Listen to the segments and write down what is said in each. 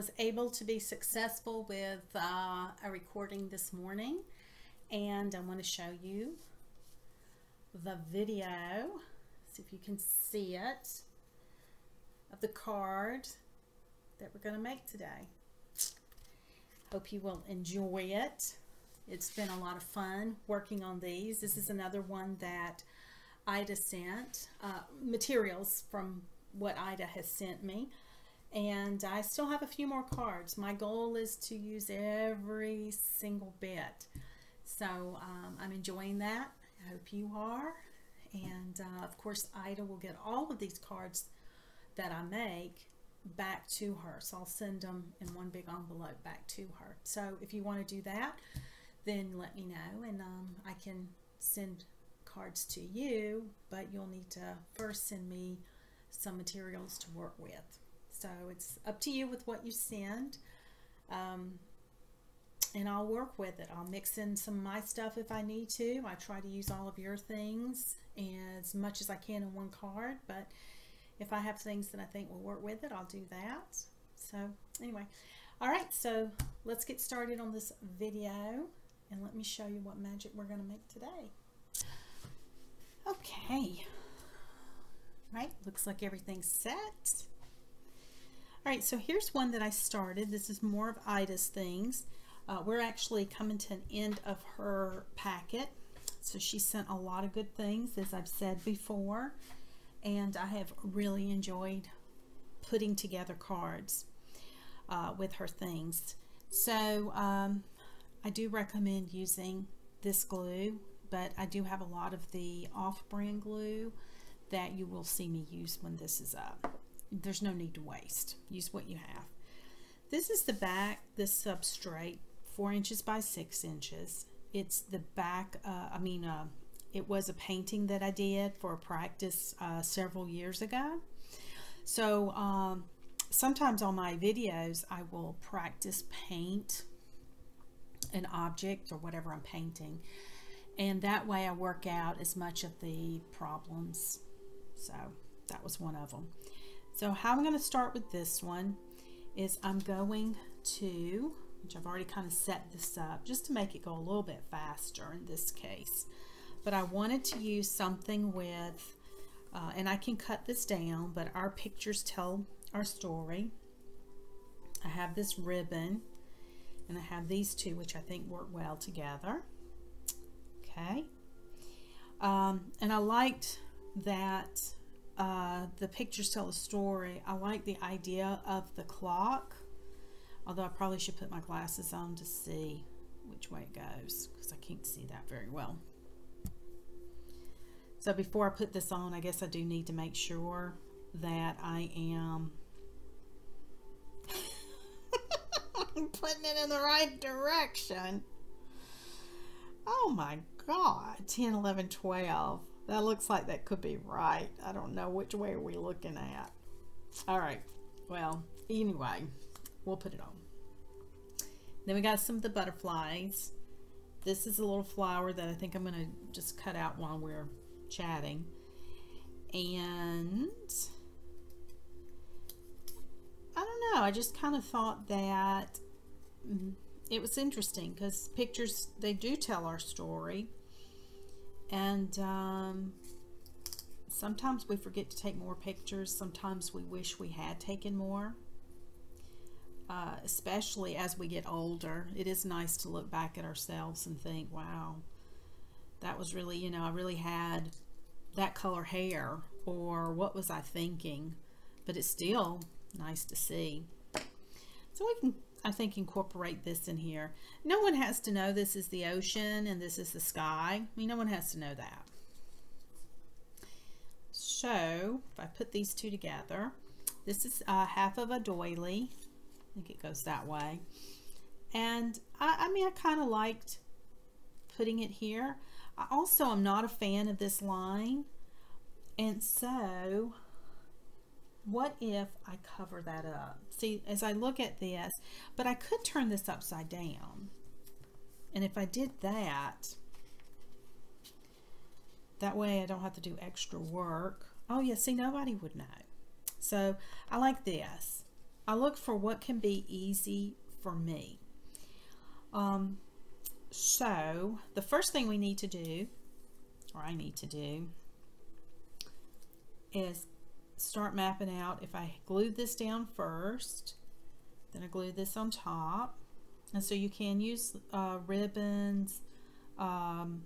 was able to be successful with uh, a recording this morning. And I want to show you the video see if you can see it of the card that we're going to make today. Hope you will enjoy it. It's been a lot of fun working on these. This is another one that Ida sent uh, materials from what Ida has sent me and I still have a few more cards. My goal is to use every single bit. So um, I'm enjoying that. I hope you are. And uh, of course, Ida will get all of these cards that I make back to her. So I'll send them in one big envelope back to her. So if you want to do that, then let me know and um, I can send cards to you, but you'll need to first send me some materials to work with. So it's up to you with what you send. Um, and I'll work with it. I'll mix in some of my stuff if I need to. I try to use all of your things as much as I can in one card, but if I have things that I think will work with it, I'll do that. So anyway, all right, so let's get started on this video and let me show you what magic we're going to make today. Okay, right, looks like everything's set. All right, so here's one that I started. This is more of Ida's things. Uh, we're actually coming to an end of her packet. So she sent a lot of good things, as I've said before. And I have really enjoyed putting together cards uh, with her things. So um, I do recommend using this glue, but I do have a lot of the off-brand glue that you will see me use when this is up there's no need to waste. Use what you have. This is the back, the substrate, four inches by six inches. It's the back, uh, I mean, uh, it was a painting that I did for a practice uh, several years ago. So um, sometimes on my videos, I will practice paint an object or whatever I'm painting. And that way I work out as much of the problems. So that was one of them. So how I'm going to start with this one is I'm going to, which I've already kind of set this up just to make it go a little bit faster in this case. But I wanted to use something with, uh, and I can cut this down, but our pictures tell our story. I have this ribbon and I have these two which I think work well together. Okay. Um, and I liked that uh, the pictures tell a story. I like the idea of the clock, although I probably should put my glasses on to see which way it goes because I can't see that very well. So before I put this on, I guess I do need to make sure that I am putting it in the right direction. Oh my God, 10, 11, 12. That looks like that could be right. I don't know which way are we looking at. All right. Well, anyway, we'll put it on. Then we got some of the butterflies. This is a little flower that I think I'm going to just cut out while we're chatting. And I don't know. I just kind of thought that mm, it was interesting because pictures, they do tell our story and um, sometimes we forget to take more pictures. Sometimes we wish we had taken more. Uh, especially as we get older it is nice to look back at ourselves and think wow that was really you know I really had that color hair or what was I thinking? But it's still nice to see. So we can I think incorporate this in here. No one has to know this is the ocean and this is the sky. I mean, no one has to know that. So if I put these two together, this is uh, half of a doily. I think it goes that way. And I, I mean, I kind of liked putting it here. I also am not a fan of this line. And so what if I cover that up? See, as I look at this, but I could turn this upside down. And if I did that, that way I don't have to do extra work. Oh yeah, see, nobody would know. So I like this. I look for what can be easy for me. Um, so the first thing we need to do, or I need to do, is start mapping out if I glue this down first, then I glue this on top. And so you can use uh, ribbons, um,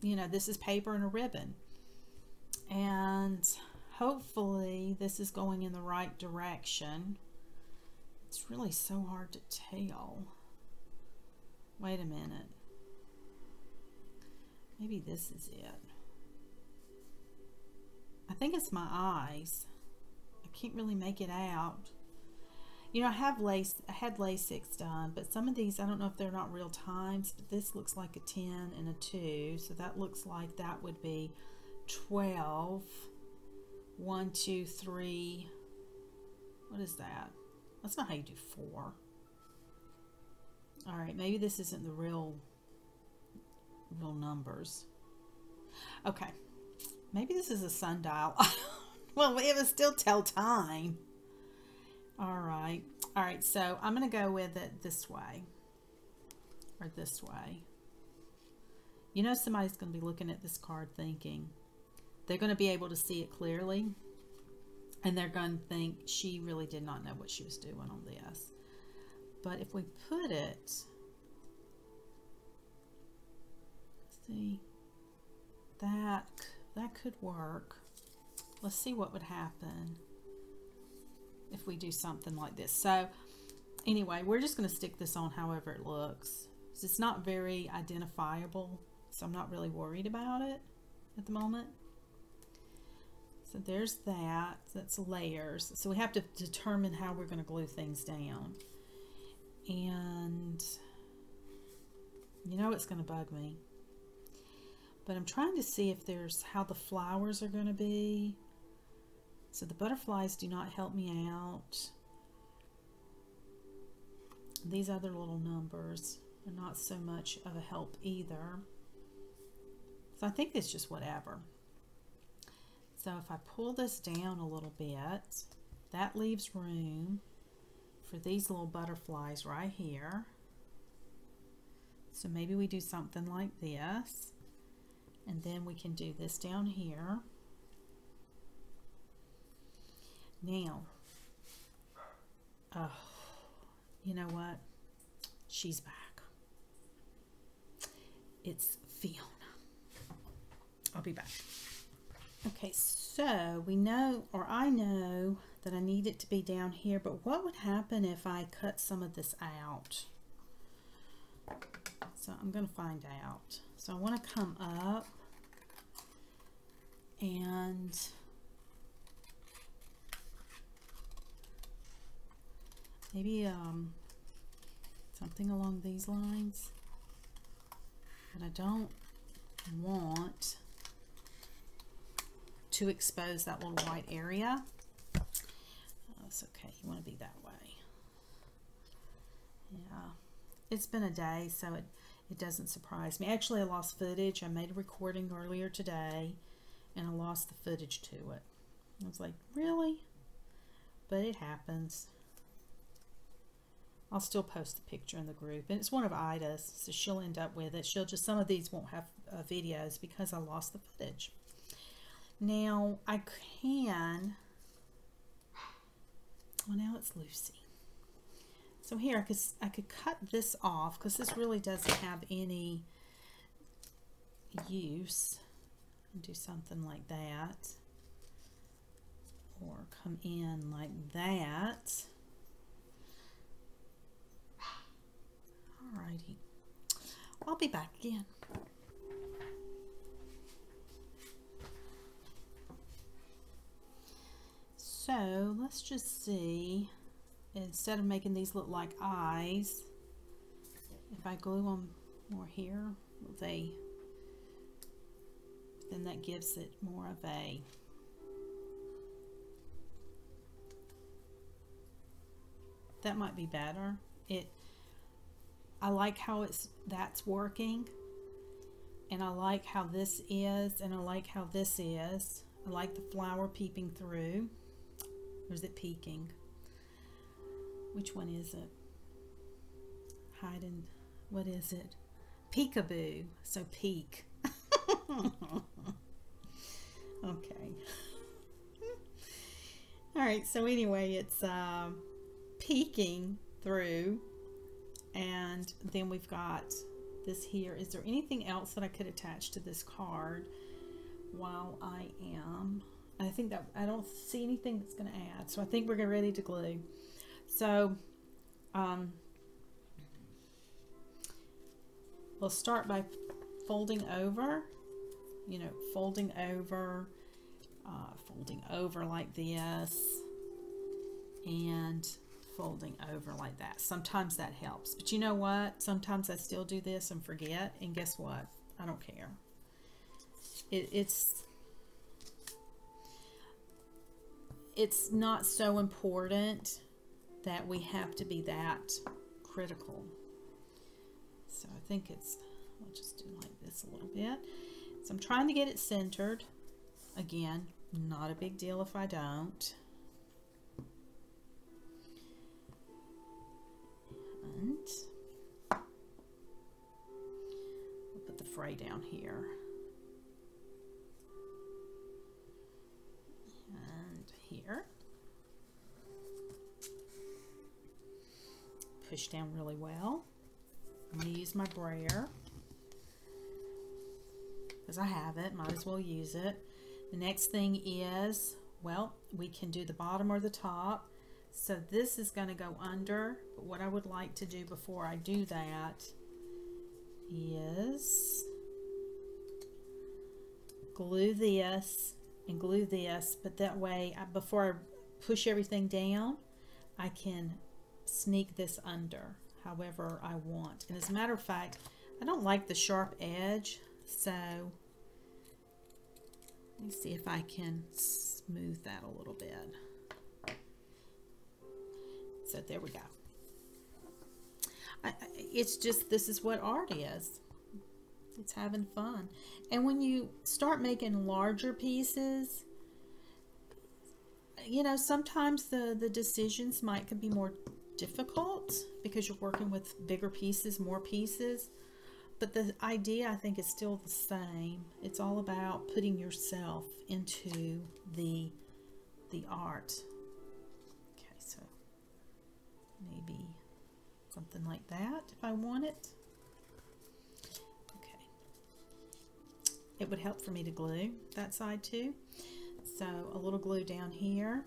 you know, this is paper and a ribbon. And hopefully this is going in the right direction. It's really so hard to tell. Wait a minute. Maybe this is it. I think it's my eyes. Can't really make it out. You know, I have lace, I had LASIK done, but some of these, I don't know if they're not real times, but this looks like a 10 and a 2. So that looks like that would be 12. 1, 2, 3. What is that? That's not how you do 4. All right, maybe this isn't the real, real numbers. Okay, maybe this is a sundial. well, it would still tell time. All right. All right. So I'm going to go with it this way or this way. You know, somebody's going to be looking at this card thinking they're going to be able to see it clearly and they're going to think she really did not know what she was doing on this. But if we put it, see, that, that could work. Let's see what would happen if we do something like this. So anyway, we're just going to stick this on however it looks. It's not very identifiable, so I'm not really worried about it at the moment. So there's that. That's layers. So we have to determine how we're going to glue things down. And you know it's going to bug me. But I'm trying to see if there's how the flowers are going to be. So the butterflies do not help me out. These other little numbers are not so much of a help either. So I think it's just whatever. So if I pull this down a little bit, that leaves room for these little butterflies right here. So maybe we do something like this. And then we can do this down here. Now, oh, you know what? She's back. It's Fiona. I'll be back. Okay, so we know, or I know, that I need it to be down here, but what would happen if I cut some of this out? So I'm going to find out. So I want to come up and maybe um, something along these lines. But I don't want to expose that little white area. Oh, that's okay. You want to be that way. Yeah. It's been a day, so it, it doesn't surprise me. Actually, I lost footage. I made a recording earlier today, and I lost the footage to it. I was like, really? But it happens. I'll still post the picture in the group. And it's one of Ida's, so she'll end up with it. She'll just, some of these won't have uh, videos because I lost the footage. Now, I can, well now it's Lucy. So here I could, I could cut this off because this really doesn't have any use. Do something like that. Or come in like that. Alrighty. I'll be back again. So let's just see, instead of making these look like eyes, if I glue them more here, they, then that gives it more of a that might be better. It I like how it's that's working and I like how this is and I like how this is. I like the flower peeping through. Or is it peeking? which one is it? Hide and, what is it? Peekaboo. So peek. okay. All right, so anyway, it's um, peeking through and then we've got this here. Is there anything else that I could attach to this card while I am? I think that I don't see anything that's going to add. So I think we're ready to glue. So um, we'll start by folding over, you know, folding over, uh, folding over like this, and folding over like that. Sometimes that helps. But you know what? Sometimes I still do this and forget. And guess what? I don't care. It, it's it's not so important that we have to be that critical. So I think it's, I'll just do like this a little bit. So I'm trying to get it centered. Again, not a big deal if I don't. And we'll put the fray down here. And here. Push down really well. I'm going to use my brayer because I have it, might as well use it. The next thing is, well, we can do the bottom or the top. So this is going to go under, but what I would like to do before I do that is glue this and glue this, but that way, I, before I push everything down, I can sneak this under however I want. And as a matter of fact, I don't like the sharp edge, so let me see if I can smooth that a little bit. So there we go. I, it's just, this is what art is. It's having fun. And when you start making larger pieces, you know, sometimes the, the decisions might can be more difficult because you're working with bigger pieces, more pieces. But the idea, I think, is still the same. It's all about putting yourself into the the art something like that if I want it. Okay. It would help for me to glue that side too. So a little glue down here.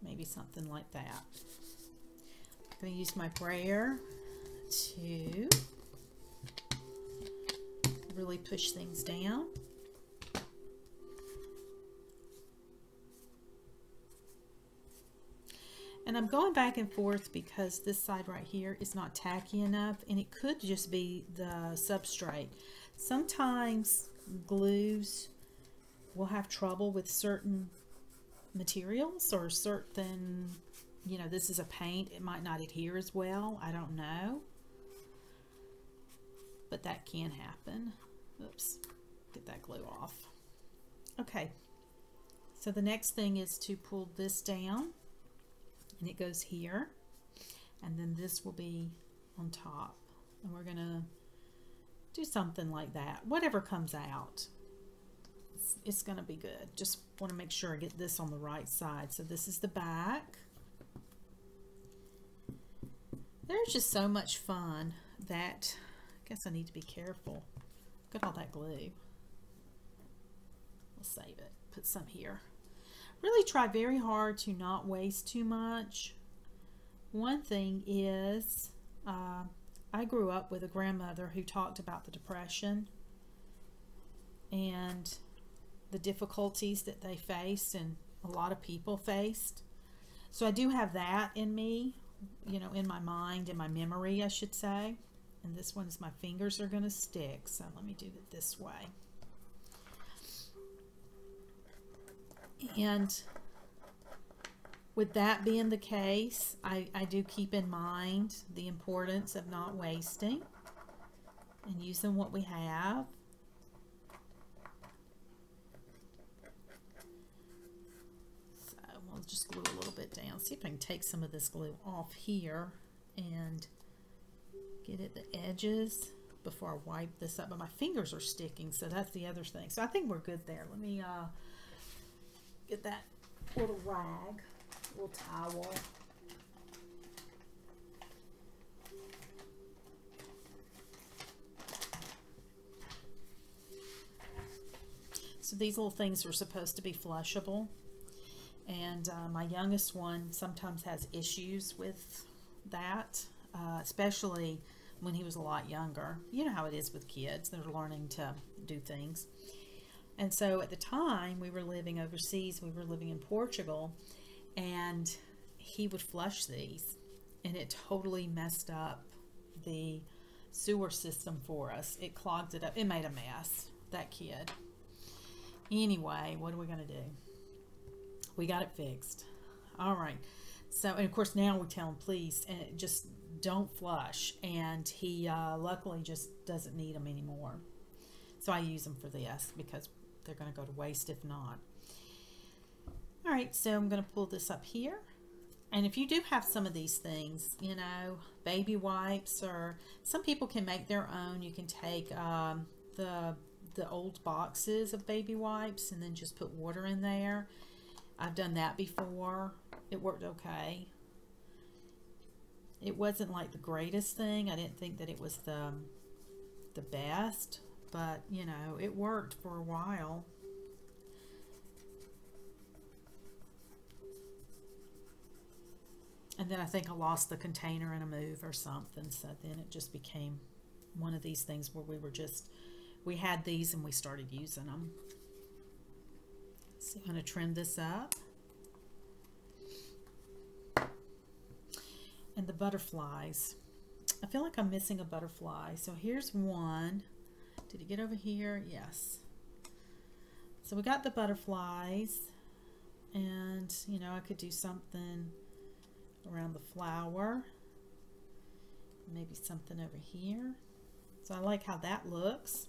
Maybe something like that. I'm going to use my brayer to really push things down. And I'm going back and forth because this side right here is not tacky enough and it could just be the substrate. Sometimes glues will have trouble with certain materials or certain, you know, this is a paint, it might not adhere as well. I don't know but that can happen. Oops, get that glue off. Okay, so the next thing is to pull this down and it goes here and then this will be on top. And we're gonna do something like that. Whatever comes out it's, it's gonna be good. Just want to make sure I get this on the right side. So this is the back. There's just so much fun that guess I need to be careful. Look at all that glue. We'll save it. Put some here. Really try very hard to not waste too much. One thing is, uh, I grew up with a grandmother who talked about the Depression and the difficulties that they faced and a lot of people faced. So I do have that in me, you know, in my mind, in my memory, I should say and this one is my fingers are going to stick so let me do it this way and with that being the case I, I do keep in mind the importance of not wasting and using what we have. So we'll just glue a little bit down. See if I can take some of this glue off here and get at the edges before I wipe this up. But my fingers are sticking, so that's the other thing. So I think we're good there. Let me uh, get that little rag, little towel. So these little things are supposed to be flushable. And uh, my youngest one sometimes has issues with that, uh, especially when he was a lot younger. You know how it is with kids, they're learning to do things. And so at the time we were living overseas, we were living in Portugal, and he would flush these, and it totally messed up the sewer system for us. It clogged it up, it made a mess, that kid. Anyway, what are we going to do? We got it fixed. All right. So, and of course, now we tell him, please, and it just don't flush. And he uh, luckily just doesn't need them anymore. So I use them for this because they're going to go to waste if not. All right, so I'm going to pull this up here. And if you do have some of these things, you know, baby wipes or some people can make their own. You can take um, the the old boxes of baby wipes and then just put water in there. I've done that before. It worked okay. It wasn't like the greatest thing. I didn't think that it was the the best, but you know, it worked for a while. And then I think I lost the container in a move or something, so then it just became one of these things where we were just we had these and we started using them. So I'm going to trim this up. And the butterflies. I feel like I'm missing a butterfly. So here's one. Did it get over here? Yes. So we got the butterflies. And, you know, I could do something around the flower. Maybe something over here. So I like how that looks.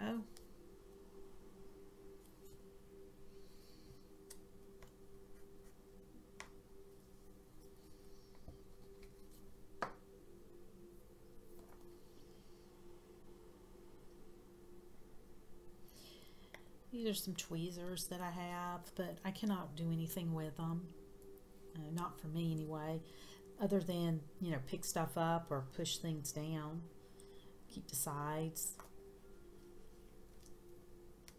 Go. These are some tweezers that I have, but I cannot do anything with them. Uh, not for me anyway, other than, you know, pick stuff up or push things down. Keep the sides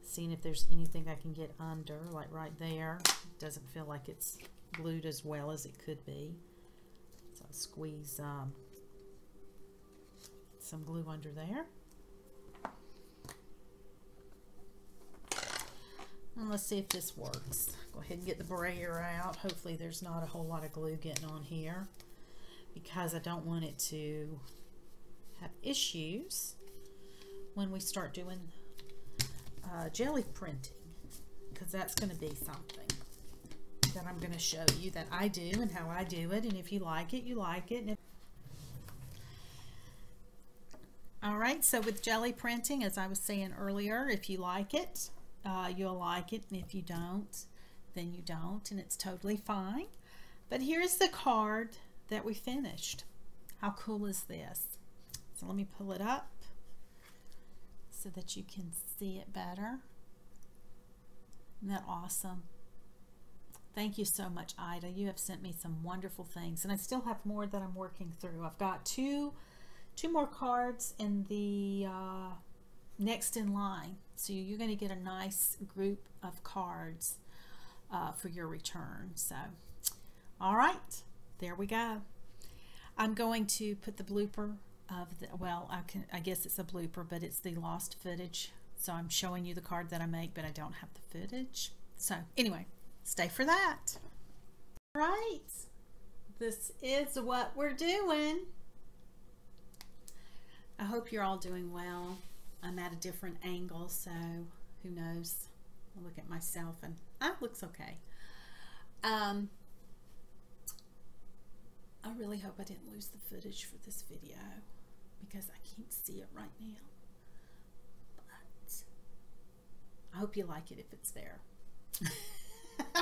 seeing if there's anything I can get under, like right there. Doesn't feel like it's glued as well as it could be. So I'll squeeze um, some glue under there. And let's see if this works. Go ahead and get the brayer out. Hopefully there's not a whole lot of glue getting on here because I don't want it to have issues when we start doing uh, jelly printing because that's going to be something that I'm going to show you that I do and how I do it and if you like it you like it all right so with jelly printing as I was saying earlier if you like it uh, you'll like it and if you don't then you don't and it's totally fine. But here's the card that we finished. How cool is this? So let me pull it up so that you can see it better. Isn't that awesome? Thank you so much, Ida. You have sent me some wonderful things, and I still have more that I'm working through. I've got two, two more cards in the uh, next in line, so you're going to get a nice group of cards uh, for your return. So, all right, there we go. I'm going to put the blooper of the, well, I can, I guess it's a blooper, but it's the lost footage. So I'm showing you the card that I make, but I don't have the footage. So anyway, stay for that. All right, this is what we're doing. I hope you're all doing well. I'm at a different angle, so who knows? I look at myself and It looks okay. Um, I really hope I didn't lose the footage for this video because I can't see it right now. But I hope you like it if it's there.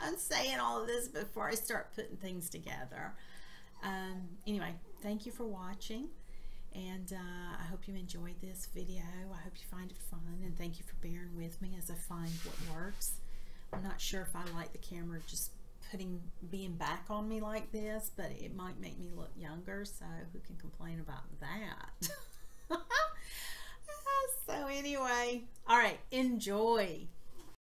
I'm saying all of this before I start putting things together. Um, anyway, thank you for watching. And uh, I hope you enjoyed this video. I hope you find it fun. And thank you for bearing with me as I find what works. I'm not sure if I like the camera just putting being back on me like this, but it might make me look younger. So who can complain about that? so anyway, all right, enjoy.